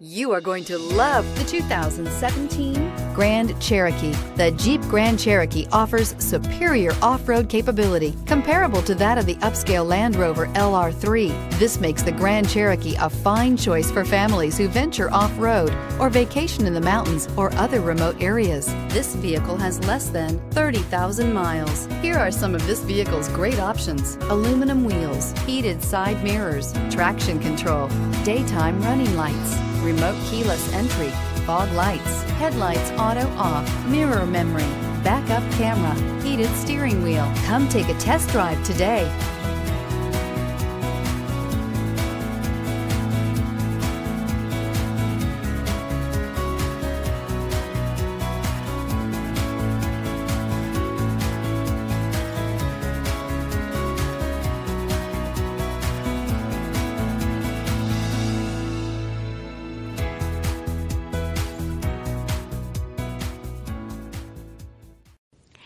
You are going to love the 2017 Grand Cherokee. The Jeep Grand Cherokee offers superior off road capability comparable to that of the upscale Land Rover LR3. This makes the Grand Cherokee a fine choice for families who venture off road or vacation in the mountains or other remote areas. This vehicle has less than 30,000 miles. Here are some of this vehicle's great options aluminum wheels, heated side mirrors, traction control, daytime running lights, remote keyless entry, fog lights, headlights auto off, mirror memory, backup camera, heated steering wheel. Come take a test drive today.